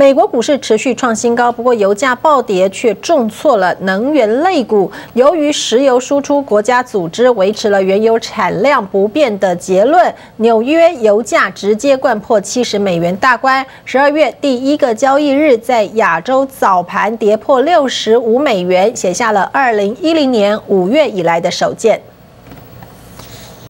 美国股市持续创新高不过油价暴跌却重挫了能源类股。由于石油输出国家组织维持了原油产量不变的结论纽约油价直接贯破七十美元大关十二月第一个交易日在亚洲早盘跌破六十五美元写下了二零一零年五月以来的首见。